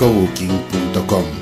triscobooking.com.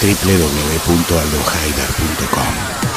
www.aldohaider.com